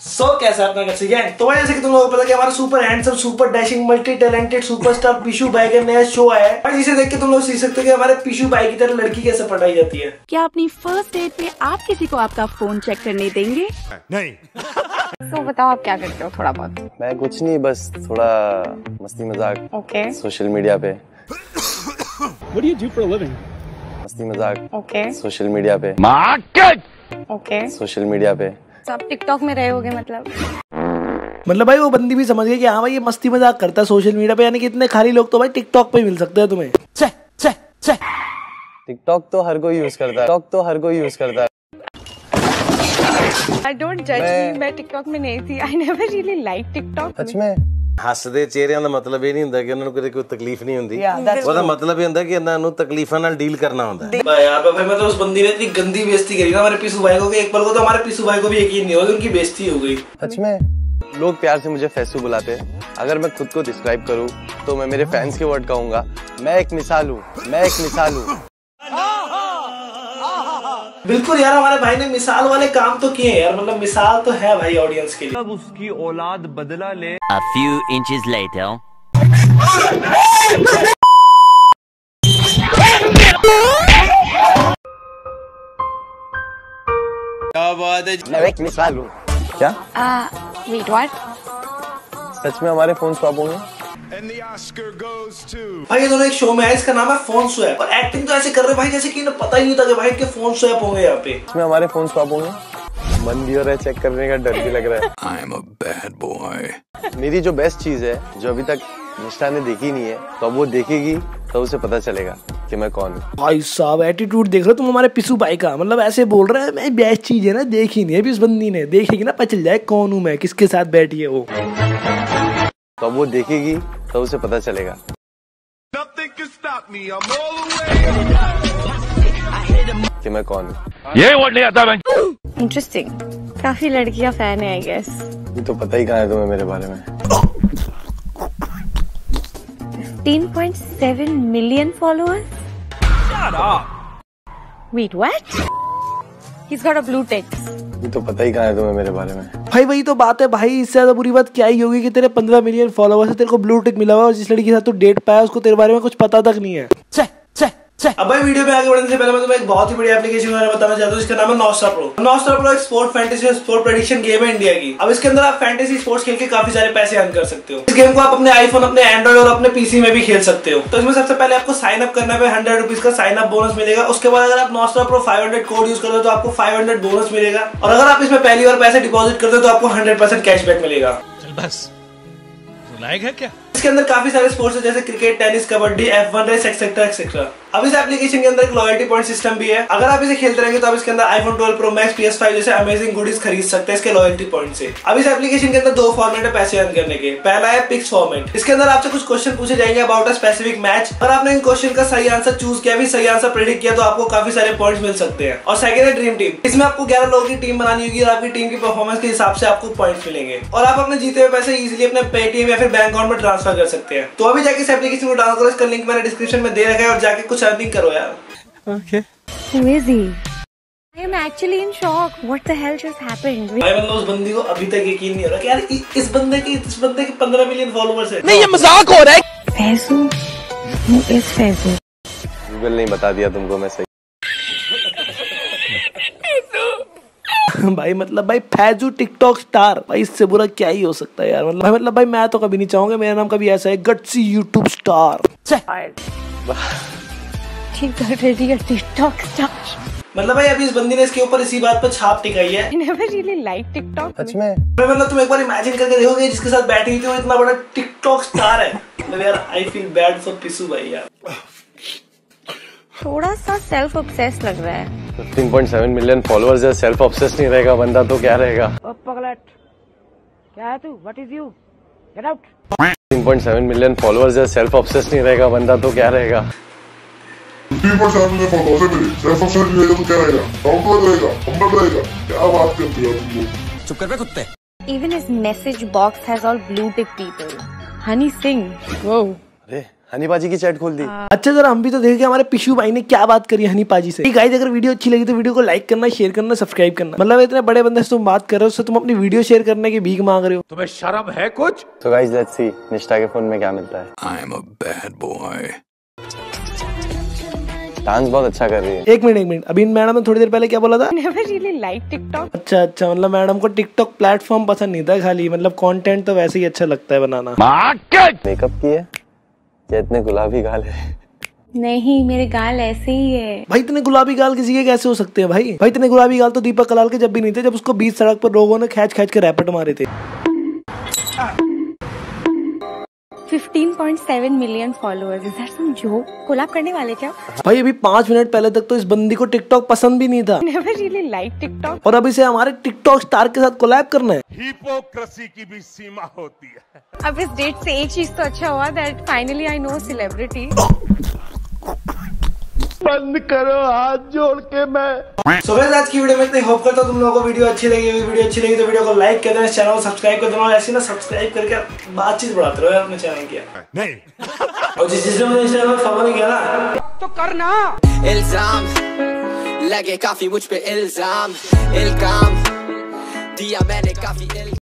सो so, कैसा अपना कैसे गैंग तो भाई जैसे कि तुम लोगों को पता कि हमारा super handsome super dashing multi talented superstar Pishu भाई का नया शो आया है। और जिसे देख के तुम लोग सीख सकते हो कि हमारे पिशु भाई की तरह लड़की कैसे पढ़ाई जाती है। क्या अपनी फ़र्स्ट डेट पे आप किसी को आपका फ़ोन चेक करने देंगे? नहीं। तो बताओ आप क्या करते हो थोड़ा बहुत? मैं कुछ नहीं बस थोड़ा मस्ती मज़ाक ओके सोशल मीडिया पे। What do you do for a living? मस्ती मज़ाक ओके सोशल मीडिया पे। मार्केट! ओके सोशल मीडिया पे। तो आप टिकटॉक में रहे होगे मतलब? मतलब भाई वो बंदी भी समझ गई कि हाँ भाई ये मस्ती मज़ाक करता है सोशल मीडिया पे यानी कि इतने खाली लोग तो भाई टिकटॉक पे मिल सकते हैं तुम्हें। चे, चे, चे। टिकटॉक तो हर कोई यूज़ करता है। टिकटॉक तो हर कोई यूज़ करता है। आई डोंट जज मी मैं टिकटॉक में नहीं थी। I never really like TikTok सच में? ਹੱਸਦੇ ਚਿਹਰਿਆਂ ਦਾ ਮਤਲਬ ਇਹ ਨਹੀਂ ਹੁੰਦਾ ਕਿ ਉਹਨਾਂ ਨੂੰ ਕਦੇ ਕੋਈ ਤਕਲੀਫ ਨਹੀਂ ਹੁੰਦੀ ਉਹਦਾ ਮਤਲਬ ਇਹ ਹੁੰਦਾ ਕਿ ਇਹਨਾਂ ਨੂੰ ਤਕਲੀਫਾਂ ਨਾਲ ਡੀਲ करना ਹੁੰਦਾ है भाई यार भाई मतलब उस बंदी ने इतनी गंदी बेइज्जती करी ना हमारे पिसू भाई को कि एक पल को तो हमारे पिसू भाई को भी यकीन नहीं हुआ कि उनकी बेइज्जती हो गई सच में लोग प्यार से मुझे फैसू बुलाते हैं अगर मैं खुद को डिस्क्राइब करूँ तो मैं मेरे फैंस के वर्ड कहूंगा मैं एक मिसाल हूँ मैं एक मिसाल हूँ बिल्कुल यार हमारे भाई ने मिसाल वाले काम तो किए यार मतलब मिसाल तो है भाई ऑडियंस के लिए। A few inches later. मैं एक मिसाल हूँ। क्या? वेट सच में हमारे फ़ोन स्वैप होंगे। भाई ये दोनों एक शो में है इसका नाम है फ़ोन स्वैप। और एक्टिंग तो ऐसे कर रहे भाई जैसे कि इन्हें पता ही नहीं था कि भाई इनके फ़ोन स्वैप होंगे यहाँ पे। सच में हमारे फ़ोन स्वैप होंगे। मन भी हो रहा है चेक करने का डर भी लग रहा है। I'm a bad boy. मेरी जो बेस्ट चीज़ है जो अभी तक निष्ठा ने देखी नहीं है तो अब वो देखेगी तो उसे पता चलेगा कि मैं कौन हूँ। भाई साहब एटीट्यूड देख रहे हो तुम हमारे पिसू भाई का? मतलब ऐसे बोल रहे हैं मैं बेस्ट चीज़ है ना देखी नहीं है अभी इस बंदी ने देखेगी ना पता चल जाए कौन हूँ मैं किसके साथ बैठी है वो? तो अब वो देखेगी तो उसे पता चलेगा। कि मैं कौन हूँ? इंटरेस्टिंग काफ़ी लड़कियाँ फ़ैन है आई गेस ये तो पता ही कहाँ है तुम्हें मेरे बारे में। 15.7 million followers? Wait what? He's got a blue tick. ये तो पता ही कहा है तुम्हें मेरे बारे में। भाई वही तो बात है भाई इससे ज़्यादा बुरी बात क्या ही होगी कि तेरे पंद्रह मिलियन फॉलोअर्स है तेरे को ब्लू टिक मिला हुआ है और जिस लड़की के साथ तू डेट पाया उसको तेरे बारे में कुछ पता तक नहीं है। अब भाई वीडियो में आगे बढ़ने से पहले मैं तुम्हें एक बहुत ही बड़ी एप्लीकेशन के बारे में बताना चाहता हूँ इसका नाम है नॉस्टा प्रो नॉस्टा प्रो एक स्पोर्ट फैंटेसी और स्पोर्ट प्रेडिक्शन गेम है इंडिया की। अब इसके अंदर आप फैंटेसी स्पोर्ट्स खेल के काफ़ी सारे पैसे अर्न कर सकते हो। इस गेम को आप अपने आईफोन अपने एंड्रॉइड और अपने पीसी में भी खेल सकते हो। तो इसमें सबसे पहले आपको साइन अप करना है हंड्रेड रुपीज़ का साइन अप बोनस मिलेगा। उसके बाद अगर आप Nostra Pro five hundred code use करते हो तो आपको फाइव हंड्रेड बोनस मिलेगा। और अगर आप इसमें पहली बार पैसे डिपॉजिट करते हो तो आपको हंड्रेड परसेंट कैशबैक मिलेगा। बस। लायक है क्या? इसके अंदर काफ़ी सारे स्पोर्ट्स है जैसे cricket tennis kabaddi F one race etcetera etcetera अब इस एप्लीकेशन के अंदर एक लॉयल्टी पॉइंट सिस्टम भी है। अगर आप इसे खेलते रहेंगे तो आप इसके अंदर iPhone 12 pro max P five जैसे अमेजिंग गुडीज खरीद सकते हैं इसके लॉयल्टी पॉइंट से। अब इस एप्लीकेशन के अंदर दो फॉर्मेट है पैसे अर्न करने के। पहला है पिक्स फॉर्मेट इसके अंदर आपसे कुछ क्वेश्चन पूछे जाएँगे अबाउट अ स्पेसिफिक मैच अगर आपने इन क्वेश्चन का सही आंसर चूज़ किया, भी सही आंसर प्रेडिक्ट किया तो आपको काफ़ी सारे पॉइंट मिल सकते हैं। और सेकंड है ड्रीम टीम इसमें आपको ग्यारह लोगों की टीम बनानी होगी और आपकी टीम की परफॉर्मेंस के हिसाब से आपको पॉइंट मिलेंगे। और आप अपने जीते हुए पैसे इजीली अपने पेटीएम या फिर बैंक अकाउंट में ट्रांसफ़र कर सकते हैं। तो अभी जाके इस एप्लीकेशन को डाउनलोड इसका लिंक मैंने डिस्क्रिप्शन में दे रखा है और जाके कुछ अर्निंग करो यार। Who is he? I am actually in shock. What the hell just happened? भाई मतलब उस बंदी को अभी तक यकीन नहीं हो रहा कि यार इस बंदे की इस बंदे के 15 मिलियन फॉलोअर्स है। Faizu? Who is Faizu? Google नहीं बता दिया तुमको मैं सही। भाई मतलब भाई फैजू टिकटॉक स्टार। भाई इससे बुरा क्या ही हो सकता है यार? मतलब भाई मतलब भाई मैं तो कभी नहीं चाहूँगा मेरा नाम कभी ऐसा है gutsy YouTube star. She's already a TikTok star. मतलब भाई अभी इस बंदी ने इसके ऊपर इसी बात पर छाप टिकाई है। I never really liked TikTok. सच में। मतलब तुम एक बार इमेजिन करके देखोगे जिसके साथ बैठी हुई थी वो इतना बड़ा टिकटॉक स्टार है। मतलब यार I feel bad for Pisu भाई यार। थोड़ा सा सेल्फ ऑब्सेस लग रहा है। 15.7 मिलियन फॉलोअर्स है सेल्फ ऑब्सेस नहीं रहेगा बंदा तो क्या रहेगा? पगलट। क्या है तू? What is you get out 15.7 million followers है सेल्फ ऑब्सेस नहीं रहेगा बंदा तो क्या रहेगा? तीन पर साल में फ़ोटो से मिली ऑफ़ रहेगा तो क्या रहेगा डाउनलोड रहेगा हम्बल रहेगा क्या बात करते हो तुम लोग चुप कर बे कुत्ते Even his message box has all blue tick people. Honey Singh. Whoa. अरे हनी पाजी की चैट खोल दी अच्छा जरा हम भी तो देखें हमारे पिशु भाई ने क्या बात करी हनी पाजी से गाइस अगर वीडियो अच्छी लगी तो वीडियो को लाइक करना शेयर करना सब्सक्राइब करना मतलब इतने बड़े बंदे से तुम बात कर रहे हो उससे तुम अपनी वीडियो शेयर करने की भीख मांग रहे हो तुम्हें शर्म है कुछ तो गाइस लेट्स सी निष्ठा के फ़ोन में क्या मिलता है I am a bad boy. Dance बहुत अच्छा कर रही है। एक मिनट एक मिनट। अभी मैडम ने थोड़ी देर पहले क्या बोला था? Never really liked TikTok. अच्छा अच्छा मतलब मैडम को टिकटॉक प्लेटफॉर्म पसंद नहीं था खाली मतलब कंटेंट तो वैसे ही अच्छा लगता है बनाना। मेकअप की है या इतने गुलाबी गाल है? नहीं मेरे गाल ऐसे ही है। भाई इतने गुलाबी गाल किसी के कैसे हो सकते हैं भाई? भाई इतने गुलाबी गाल तो दीपक कलाल के जब भी नहीं थे जब उसको बीच सड़क पर लोगों ने खेच खेच के रैपेट मारे थे। 15.7 million followers is that some joke collab करने वाले क्या? भाई अभी पाँच मिनट पहले तक तो इस बंदी को टिकटॉक पसंद भी नहीं था। नेवर रियली लाइक टिकटॉक और अभी से हमारे टिकटॉक स्टार के साथ कोलैब करना है। हिपोक्रेसी की भी सीमा होती है। अब इस डेट से एक चीज़ तो अच्छा हुआ that finally I know celebrity so guys आज की वीडियो में इतना होप करता हूँ तुम लोगों को वीडियो अच्छी लगी होगी। वीडियो अच्छी लगी तो वीडियो को लाइक कर देना चैनल को सब्सक्राइब कर देना ऐसे ना सब्सक्राइब करके बातचीत बढ़ाते रहो अपने चैनल की। नहीं। और जिस जिसने मुझे इंस्टाग्राम पर फॉलो नहीं किया ना इल्ज़ाम लगे काफ़ी मुझ पे इल्ज़ाम। इल्काम दिया मैंने काफ़ी